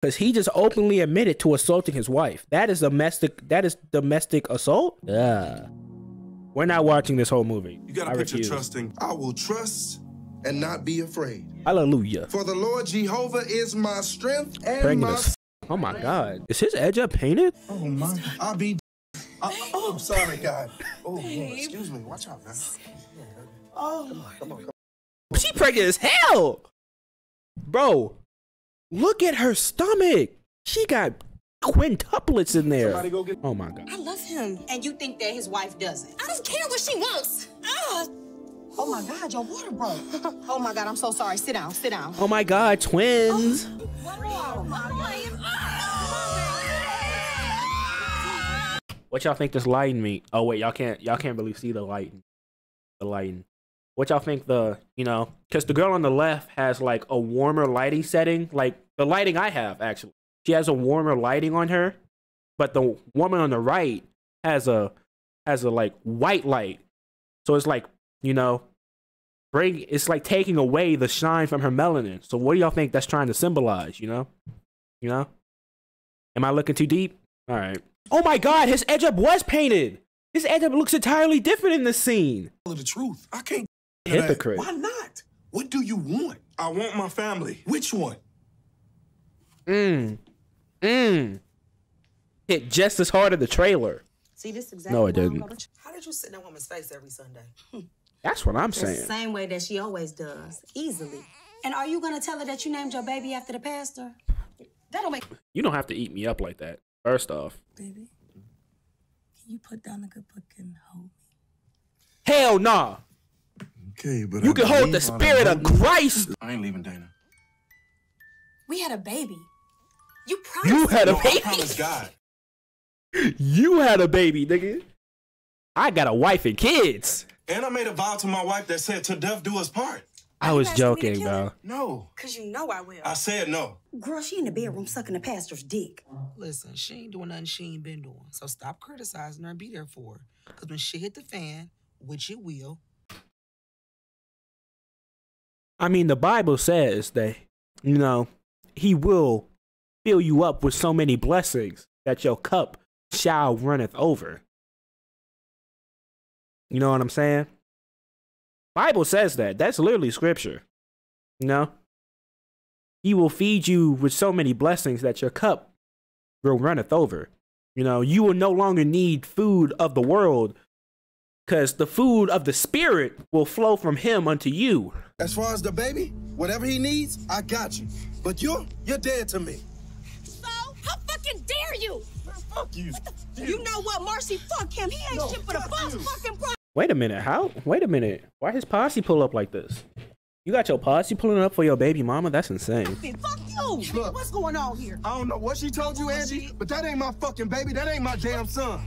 Because he just openly admitted to assaulting his wife. That is domestic. That is domestic assault. Yeah. We're not watching this whole movie. You gotta I put your trust in. I will trust and not be afraid. Hallelujah. For the Lord Jehovah is my strength and Pregnant my. Oh my God. Is his edge up painted? Oh my! I'll be. I, oh, I'm sorry, God. Oh, Lord, excuse me. Watch out, man. Oh, she pregnant as hell. Bro, look at her stomach. She got quintuplets in there. Go get. Oh my God. I love him. And you think that his wife doesn't? I don't care what she wants. Ah. Oh my God, your water broke. oh my God, I'm so sorry. Sit down, sit down. Oh my God, twins. What y'all think this lighting mean? Oh wait, y'all can't y'all can't really see the lighting. The lighting. What y'all think the you know? Because the girl on the left has like a warmer lighting setting, like the lighting I have actually. She has a warmer lighting on her, but the woman on the right has a has a like white light. So it's like you know, bring it's like taking away the shine from her melanin. So what do y'all think that's trying to symbolize? You know, you know. Am I looking too deep? All right. Oh my God, his edge up was painted. His edge up looks entirely different in this scene. The truth. I can't. Hypocrite. Why not? What do you want? I want my family. Which one? Mmm. Mmm. Hit just as hard as the trailer. See, this exactly No, it why I didn't. go to church. How did you sit in that woman's face every Sunday? Hmm. That's what I'm The saying. same way that she always does, easily. And are you gonna tell her that you named your baby after the pastor? That don't make You don't have to eat me up like that. First off. Baby, can you put down the good book and hold me? Hell nah. Okay, but You I can hold the spirit of. Christ. I ain't leaving Dana. We had a baby. You promised. You had a No, baby. promise God. You had a baby, nigga. I got a wife and kids. And I made a vow to my wife that said, "To death do us part." I was asking me to joking, kill bro. him? No, Cause you know I will. I said no. Girl, she in the bedroom sucking the pastor's dick. Listen, she ain't doing nothing she ain't been doing. So stop criticizing her and be there for her. Because when she hit the fan, which it will, I mean, the Bible says that, you know, he will fill you up with so many blessings that your cup shall runneth over. You know what I'm saying? Bible says that. That's literally scripture. You know? He will feed you with so many blessings that your cup will runneth over. You know, you will no longer need food of the world because the food of the spirit will flow from him unto you. As far as the baby, whatever he needs, I got you. But you're you're dead to me. So, how fucking dare you? Fuck you. You know what, Marcy? Fuck him. He ain't No, shit but a fuck boss you. fucking bro. Wait a minute. How? Wait a minute. Why his posse pull up like this? You got your posse pulling up for your baby mama? That's insane. Fuck you. Look. What's going on here? I don't know what she told you, oh, Angie, but that ain't my fucking baby. That ain't my damn son.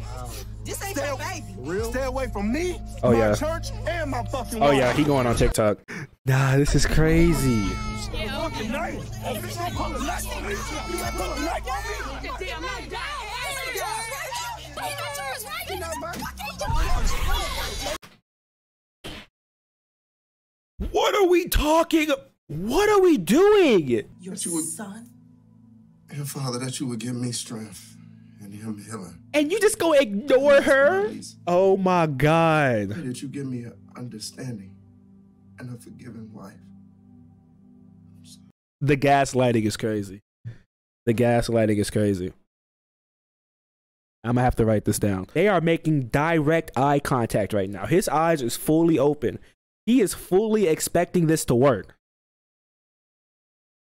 This ain't Stay, your baby. Real? Stay away from me, Oh, my yeah. church, and my fucking Oh wife. yeah, he going on TikTok. Nah, this is crazy. Fucking night. If you gonna pull a knife on me, you gonna pull a knife on me. Damn, not What are we talking? What are we doing? Your you would- son? And Father, that you would give me strength and him healing. And you just go ignore her? Oh my god. pray that you give me an understanding and a forgiving wife. The gaslighting is crazy. The gaslighting is crazy. I'm gonna have to write this down. They are making direct eye contact right now. His eyes is fully open. He is fully expecting this to work.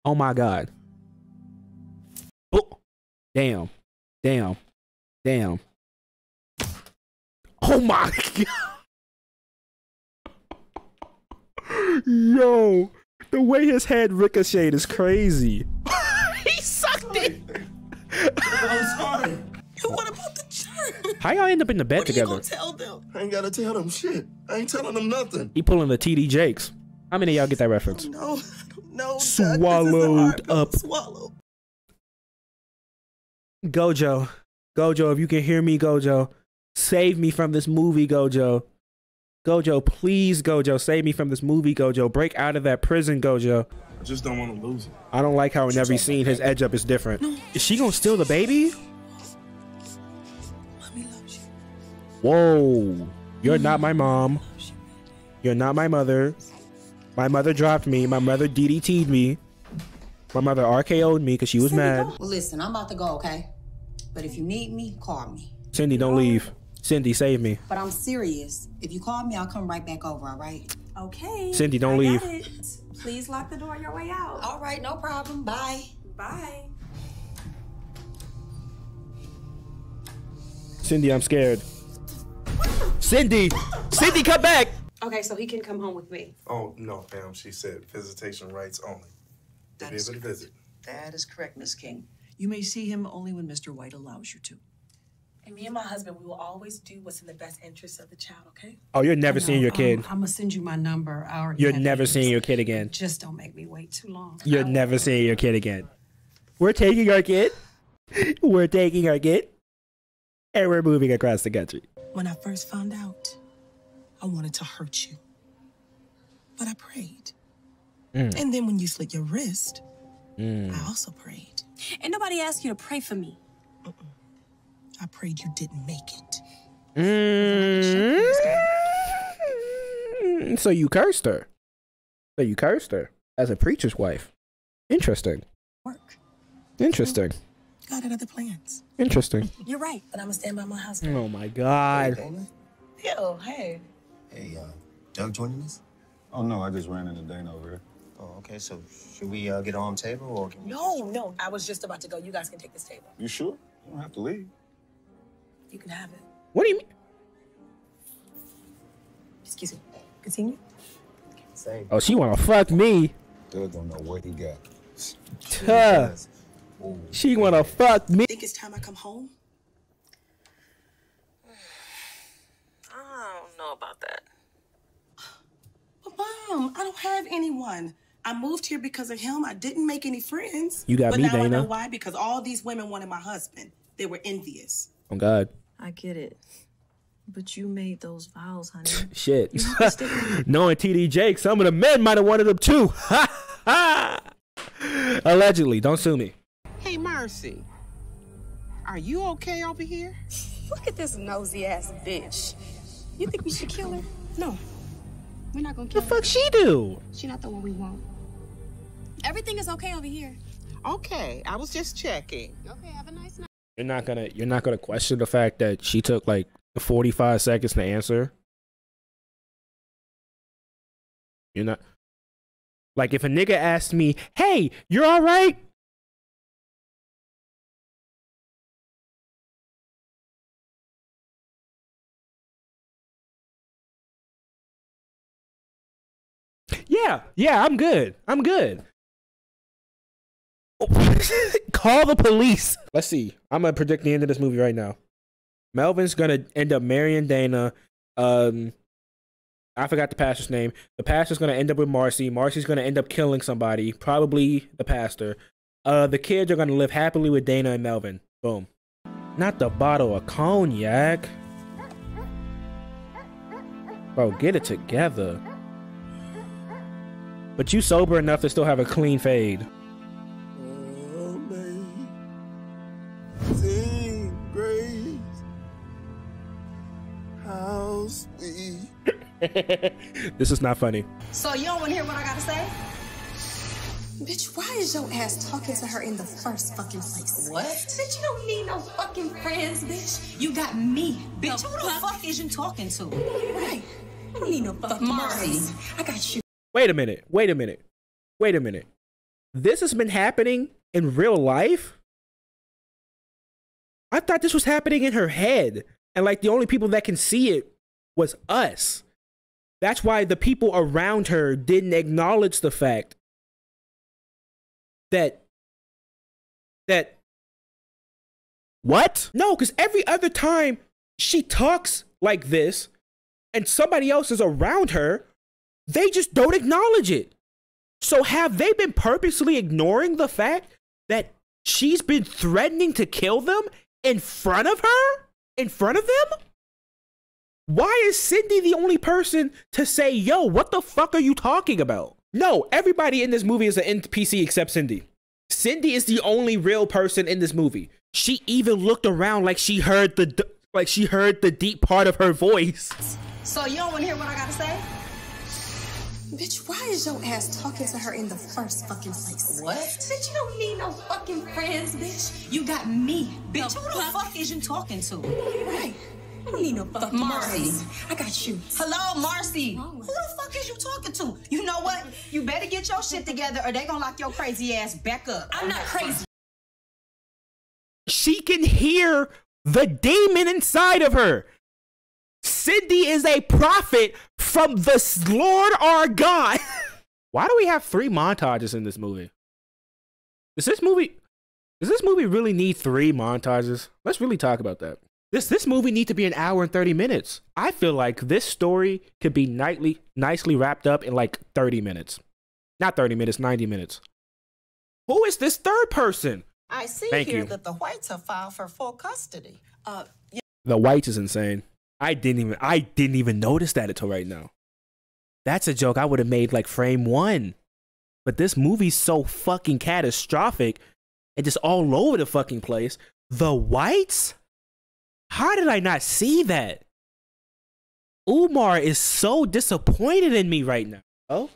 Oh my god. Oh, damn. Damn. Damn. Oh my god. Yo, the way his head ricocheted is crazy. he sucked it. I'm sorry. And what about the church? How y'all end up in the bed What are you together? gonna tell them? I ain't gotta tell them shit. I ain't telling them nothing. He pulling the TD Jakes. How many of y'all get that reference? No, no. Swallowed up. Swallow. Gojo, Gojo, if you can hear me, Gojo, save me from this movie, Gojo. Gojo, please, Gojo, save me from this movie, Gojo. Break out of that prison, Gojo. I just don't want to lose it. I don't like how in every scene his edge up is different. Is she gonna steal the baby? Mommy loves you. Whoa. You're not my mom. You're not my mother. My mother dropped me. My mother DDT'd me. My mother RKO'd me because she was mad. Well, listen, I'm about to go, okay? But if you need me, call me. Cindy, don't leave. Cindy, save me. But I'm serious. If you call me, I'll come right back over, all right? Okay. Cindy, don't I leave. got it. Please lock the door on your way out. All right, no problem. Bye. Bye. Cindy, I'm scared. Cindy! Cindy, come back! Okay, so he can come home with me. Oh, no, fam. She said visitation rights only. To That be is able to visit. That is correct, Miss King. You may see him only when Mr. White allows you to. And me and my husband, we will always do what's in the best interest of the child, okay? Oh, you're never seeing your kid. I'm gonna send you my number. I already You're never it. seeing your kid again. Just don't make me wait too long. You're never seeing your kid again. We're taking our kid. We're taking our kid. And we're moving across the country. When I first found out, I wanted to hurt you. But I prayed. Mm. And then when you slit your wrist, I also prayed. And nobody asked you to pray for me. I prayed you didn't make it. Mm. So you cursed her. So you cursed her as a preacher's wife. Interesting. Work. Interesting. God had other plans. Interesting. You're right, but I'm gonna stand by my husband. Oh my god. Ew, hey. Hey, uh, Doug joining us? Oh no, I just ran into Dana over here. Oh, okay. So should we uh, get on table or can we... No, no, I was just about to go. You guys can take this table. You sure? You don't have to leave. You can have it. What do you mean? Excuse me. Continue. say? Oh, she wanna fuck me. Doug don't know what he got. Huh. She wanna fuck me. Think it's time I come home? I don't know about that. But mom, I don't have anyone. I moved here because of him. I didn't make any friends. You got but me, now I know why. Because all these women wanted my husband. They were envious. Oh god. I get it. But you made those vows, honey. Shit. You have to stick with it. Knowing TD Jake, some of the men might have wanted them too. Allegedly. Don't sue me. Hey, Mercy. Are you okay over here? Look at this nosy ass bitch. You think we should kill her? No. We're not gonna The kill her. What the fuck she do? She not the one we want. Everything is okay over here. Okay, I was just checking. Okay, have a nice night. You're not gonna you're not gonna question the fact that she took like 45 seconds to answer. You're not like if a nigga asked me, "Hey, you're all right?" Yeah, yeah, I'm good. I'm good. Call the police. Let's see. I'm gonna predict the end of this movie right now. Melvin's gonna end up marrying Dana. Um, I forgot the pastor's name. The pastor's gonna end up with Marcy. Marcy's gonna end up killing somebody, probably the pastor. Uh, the kids are gonna live happily with Dana and Melvin. Boom. Not the bottle of cognac. Bro, get it together. But you sober enough to still have a clean fade. This is not funny. So you don't want to hear what I gotta say? Bitch, why is your ass talking to her in the first fucking place? What? Bitch, you don't need no fucking friends, bitch. You got me. Bitch, who the fuck is you talking to? Right. I don't need no fucking Marcy. Marcy. I got you. Wait a minute. Wait a minute. Wait a minute. This has been happening in real life? I thought this was happening in her head. And like the only people that can see it was us. That's why the people around her didn't acknowledge the fact that that what? No, cuz every other time she talks like this and somebody else is around her, they just don't acknowledge it. So have they been purposely ignoring the fact that she's been threatening to kill them in front of her? In front of them? Why is Cindy the only person to say, yo, what the fuck are you talking about? No, everybody in this movie is an NPC except Cindy. Cindy is the only real person in this movie. She even looked around like she heard the d- like she heard the deep part of her voice. So you don't want to hear what I gotta say? Bitch, why is your ass talking to her in the first fucking place? What? Bitch, you don't need no fucking friends, bitch. You got me. Bitch, who the fuck is you talking to? Right. I don't need no fucking Marcy. Marcy. I got you. Hello, Marcy. Who the fuck is you talking to? You know what? You better get your shit together or they gonna lock your crazy ass back up. I'm not crazy. She can hear the demon inside of her. Cindy is a prophet from the Lord our God. Why do we have three montages in this movie? Does this movie does this movie really need three montages? Let's really talk about that. This this movie need to be an hour and 30 minutes. I feel like this story could be nightly nicely wrapped up in like 30 minutes. Not 30 minutes, 90 minutes. Who is this third person? I see Thank here you. that the whites have filed for full custody. Uh, The whites is insane. I didn't even I didn't even notice that until right now. That's a joke I would have made like frame one. But this movie's so fucking catastrophic and just all over the fucking place. The whites? How did I not see that? Umar is so disappointed in me right now. Oh.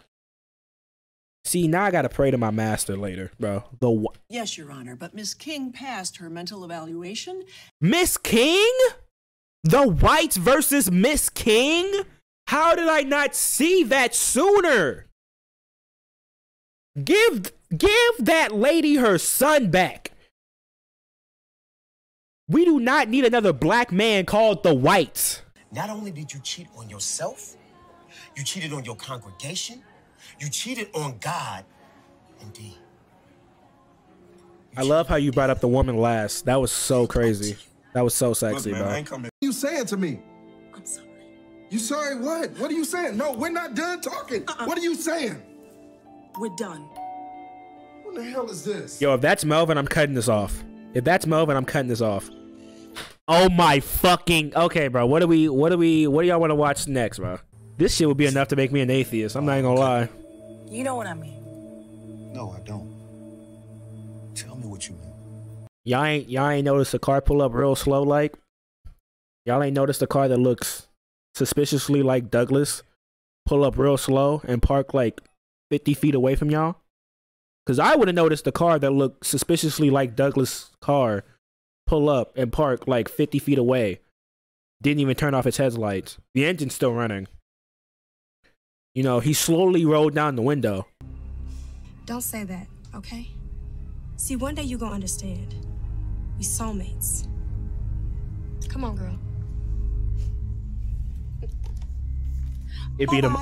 See, now I gotta pray to my master later, bro. The Yes, Your Honor, but Miss King passed her mental evaluation. Miss King? The whites versus Miss King? How did I not see that sooner? Give give that lady her son back. We do not need another black man called the whites. Not only did you cheat on yourself, you cheated on your congregation, you cheated on God, indeed. I love how you brought up the woman last. That was so crazy. That was so sexy, Look, man, I bro. ain't coming. You saying to me? I'm sorry. You sorry what? What are you saying? No, we're not done talking. Uh-uh. What are you saying? we're done. What the hell is this? Yo, if that's Melvin, I'm cutting this off. If that's Melvin, I'm cutting this off. Oh my fucking okay, bro. What do we what do we what do y'all want to watch next, bro? This shit would be enough to make me an atheist. I'm not even gonna lie. You know what I mean. No, I don't. Tell me what you mean. Y'all ain't y'all ain't noticed a car pull up real slow like? Y'all ain't noticed a car that looks suspiciously like Douglas pull up real slow and park like 50 feet away from y'all? Cause I would have noticed the car that looked suspiciously like Douglas' car pull up and park like 50 feet away. Didn't even turn off his headlights. The engine's still running. You know, he slowly rolled down the window. Don't say that, okay? See, one day you're gonna understand. We soulmates. Come on, girl. It beat him.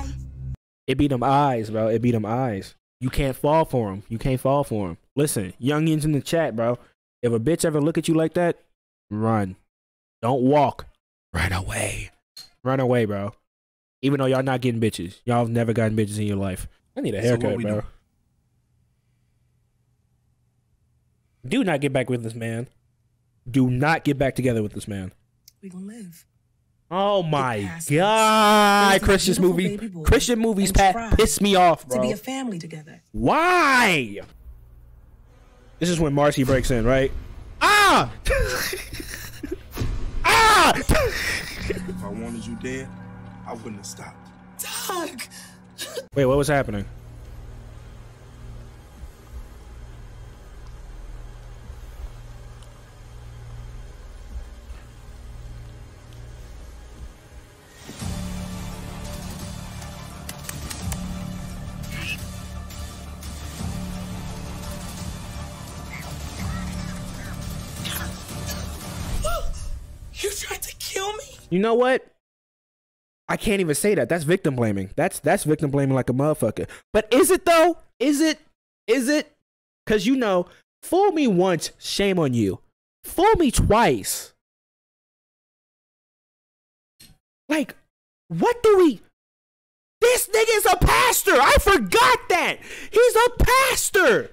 It beat them eyes, bro. It beat them eyes. You can't fall for him. You can't fall for him. Listen, youngins in the chat, bro. If a bitch ever look at you like that, run. Don't walk. Run away. Run away, bro. Even though y'all not getting bitches, y'all have never gotten bitches in your life. I need a haircut, we bro. do? Do not get back with this man. Do not get back together with this man. We gonna live. Oh my god, Raise Christian movie, Christian movies and pa- piss me off, bro. To be a family together. Why? This is when Marcy breaks in, right? Ah! ah! If I wanted you dead, I wouldn't have stopped. Doug! Wait, what was happening? You know what? I can't even say that. That's victim blaming. That's that's victim blaming like a motherfucker. But is it though? Is it? Is it? Cause you know, fool me once, shame on you. Fool me twice. Like, what do we? This nigga's a pastor. I forgot that. He's a pastor.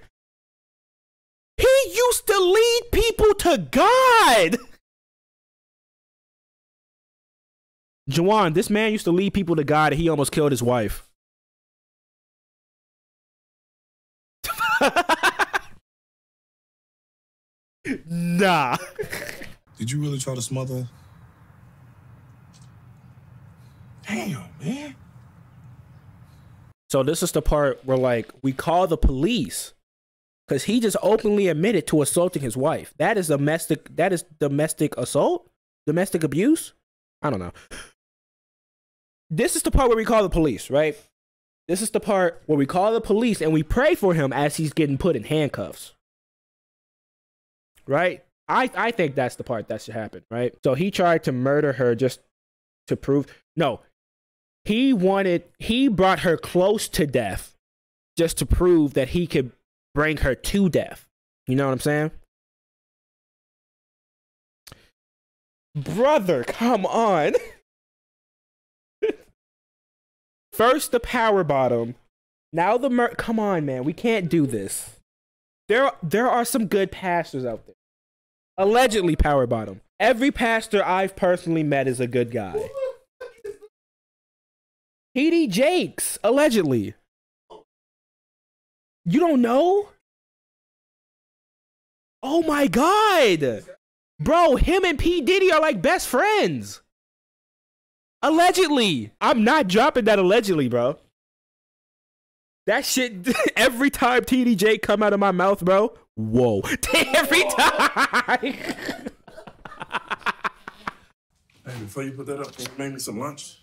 He used to lead people to God. Jawan, this man used to lead people to God and he almost killed his wife. nah. Did you really try to smother? Damn, man. So this is the part where like we call the police because he just openly admitted to assaulting his wife. That is domestic. That is domestic assault, domestic abuse. I don't know. This is the part where we call the police, right? This is the part where we call the police and we pray for him as he's getting put in handcuffs. Right? I I think that's the part that should happen, right? So he tried to murder her just to prove no. He wanted he brought her close to death just to prove that he could bring her to death. You know what I'm saying? Brother, come on. First the power bottom, now the mur- come on man, we can't do this. There there are some good pastors out there. Allegedly power bottom. Every pastor I've personally met is a good guy. TD Jakes, allegedly. You don't know? Oh my god. Bro, him and P. Diddy are like best friends. Allegedly. I'm not dropping that allegedly, bro. That shit every time TDJ come out of my mouth, bro. Whoa. every time. Hey, before you put that up, can you make me some lunch?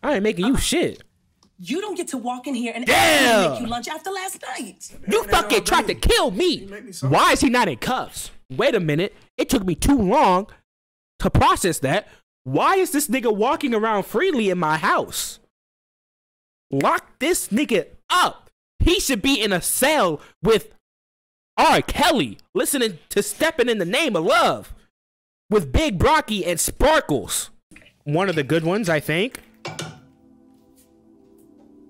I ain't making you shit. You don't get to walk in here and Yeah. ask me to make you lunch after last night. You fucking tried to kill me. Why is he not in cuffs? Wait a minute. It took me too long to process that. Why is this nigga walking around freely in my house? Lock this nigga up. He should be in a cell with R. Kelly, listening to Stepping in the Name of Love with Big Brocky and Sparkles. One of the good ones, I think.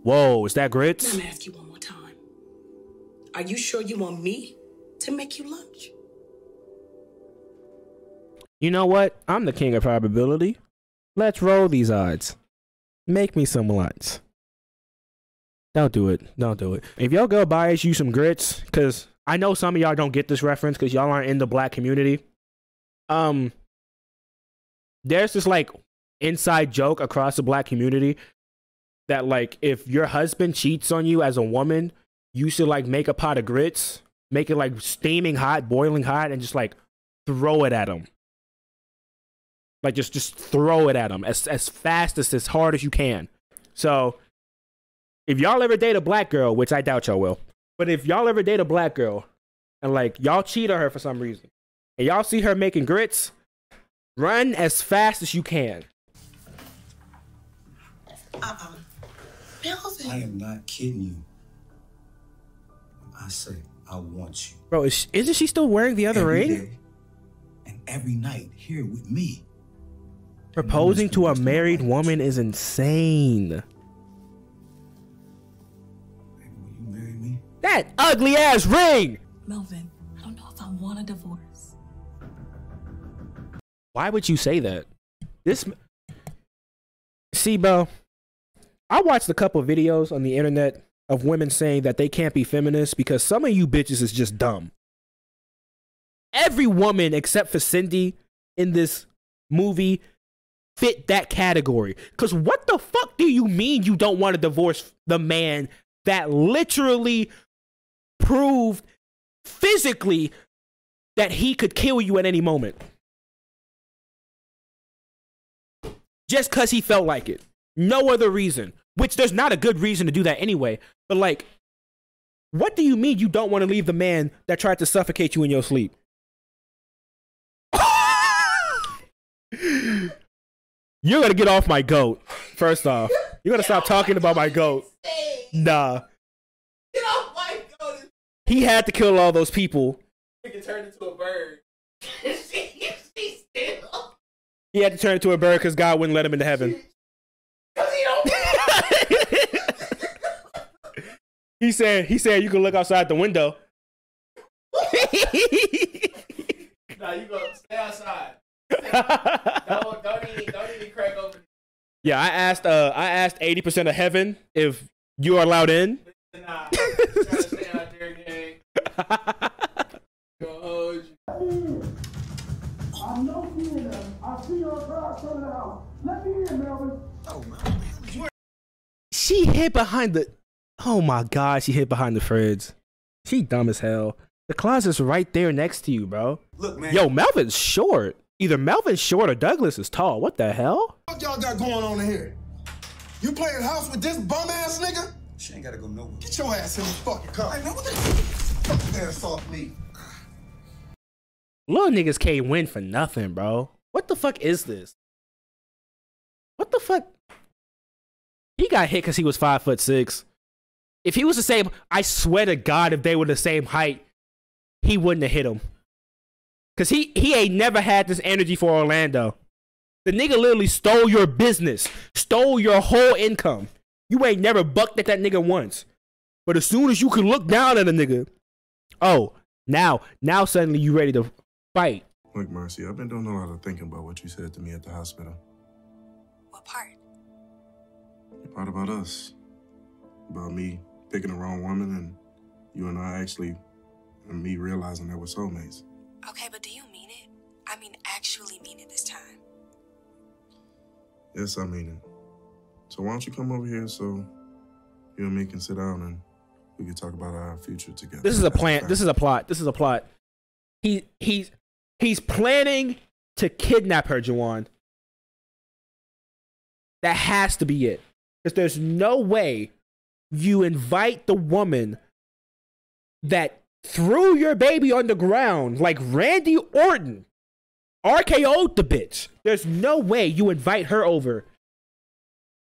Whoa, is that grits? Let me ask you one more time. Are you sure you want me to make you lunch? You know what? I'm the king of probability. Let's roll these odds. Make me some lunch. Don't do it. Don't do it. If y'all go buy us you some grits, because I know some of y'all don't get this reference because y'all aren't in the black community. Um, there's this like inside joke across the black community that like if your husband cheats on you as a woman, you should like make a pot of grits, make it like steaming hot, boiling hot, and just like throw it at him. Like just just throw it at them as as fast as as hard as you can. So if y'all ever date a black girl, which I doubt y'all will, but if y'all ever date a black girl and like y'all cheat on her for some reason, and y'all see her making grits, run as fast as you can. Um, uh-uh. Melvin. I am not kidding you. I say I want you. Bro, is, isn't she still wearing the other Every ring? day and every night here with me. Proposing to a married woman is insane. That ugly ass ring. Melvin, I don't know if I want a divorce. Why would you say that? This. See, bro, I watched a couple videos on the internet of women saying that they can't be feminists because some of you bitches is just dumb. Every woman except for Cindy in this movie fit that category. Because what the fuck do you mean you don't want to divorce the man that literally proved physically that he could kill you at any moment? Just because he felt like it. No other reason. Which there's not a good reason to do that anyway. But like, what do you mean you don't want to leave the man that tried to suffocate you in your sleep? You're gonna get off my goat. First off, you're gonna stop talking about my goat. Nah. Get off my goat. He had to kill all those people. Nigga turned into a bird. she, she still. He had to turn into a bird because God wouldn't let him into heaven. Cause he don't. He said, he said you can look outside the window. nah, you go stay outside. don't, don't even don't even crack open. Yeah, I asked uh I asked 80% of heaven if you are allowed in. Nah, you gotta stay out there again. I know you in there. I see your car coming out. Let me in, Melvin. Oh, man. She hid behind the. Oh my god, she hid behind the fridge. She dumb as hell. The closet's right there next to you, bro. Look, man. Yo, Melvin's short. Either Melvin's short or Douglas is tall. What the hell? What y'all got going on in here? You playing house with this bum ass nigga? She ain't gotta go nowhere. Get your ass in the fucking car. Hey, man, what the fuck ass off me? Little niggas can't win for nothing, bro. What the fuck is this? What the fuck? He got hit because he was five foot six. If he was the same, I swear to God, if they were the same height, he wouldn't have hit him. Cause he he ain't never had this energy for Orlando. The nigga literally stole your business, stole your whole income. You ain't never bucked at that nigga once. But as soon as you can look down at a nigga, oh, now, now suddenly you ready to fight. Look, Marcy, I've been doing a lot of thinking about what you said to me at the hospital. What part? The part about us. About me picking the wrong woman and you and I actually, and me realizing that we're soulmates. Okay, but mean, actually mean it this time. Yes, I mean it. So why don't you come over here so you and me can sit down and we can talk about our future together. This is a plan. This is a plot. This is a plot. He he's he's planning to kidnap her, Jawan. That has to be it. Because there's no way you invite the woman that threw your baby on the ground like Randy Orton, RKO'd the bitch. There's no way you invite her over,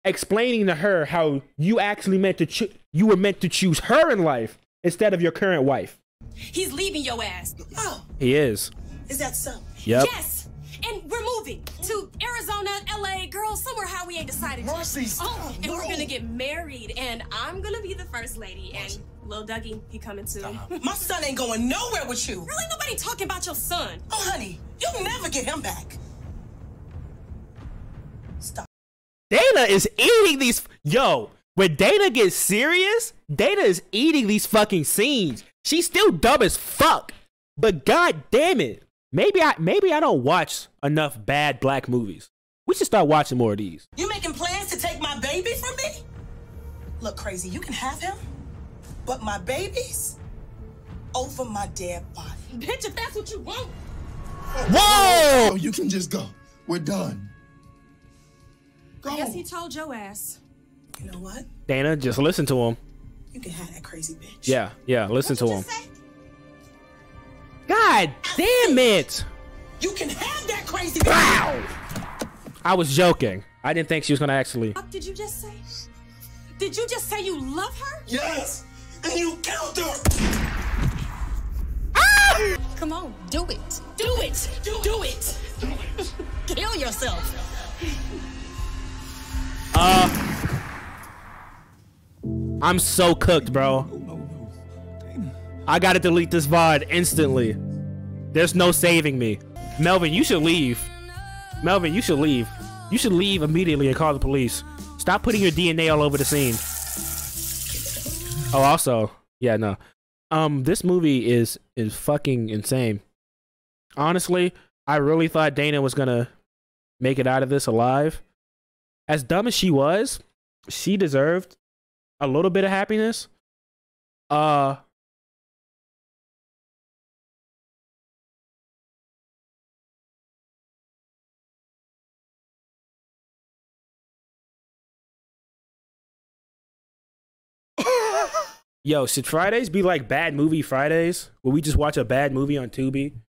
explaining to her how you actually meant to cho- you were meant to choose her in life instead of your current wife. He's leaving your ass. Oh, He is. is that so? Yep. Yes. And we're moving to Arizona, LA, girl, somewhere how we ain't decided. Marcy, Oh, and we're gonna get married, and I'm gonna be the first lady, and Lil Dougie, he coming too. My son ain't going nowhere with you. Really, nobody talking about your son. Oh, honey, you'll never get him back. Stop. Dana is eating these. Yo, when Dana gets serious, Dana is eating these fucking scenes. She's still dumb as fuck, but god damn it, maybe I maybe I don't watch enough bad black movies. We should start watching more of these. You making plans to take my baby from me? Look, crazy, you can have him, but my baby's over my dead body. Bitch, if that's what you want. Whoa! Oh, you can just go. We're done. I guess he told your ass. You know what? Dana, just listen to him. You can have that crazy bitch. Yeah, yeah, listen to him. God damn it! You can have that crazy bitch. I was joking. I didn't think she was gonna actually. What did you just say? Did you just say you love her? Yes, and you killed her. Ah! Come on, do it. Do it. Do, it. Kill yourself. Uh, I'm so cooked, bro. I gotta delete this VOD instantly. There's no saving me. Melvin, you should leave. Melvin, you should leave. You should leave immediately and call the police. Stop putting your DNA all over the scene. Oh, also, yeah, no. Um, this movie is is fucking insane. Honestly, I really thought Dana was gonna make it out of this alive. As dumb as she was, she deserved a little bit of happiness. Uh Yo, should Fridays be like bad movie Fridays? Will we just watch a bad movie on Tubi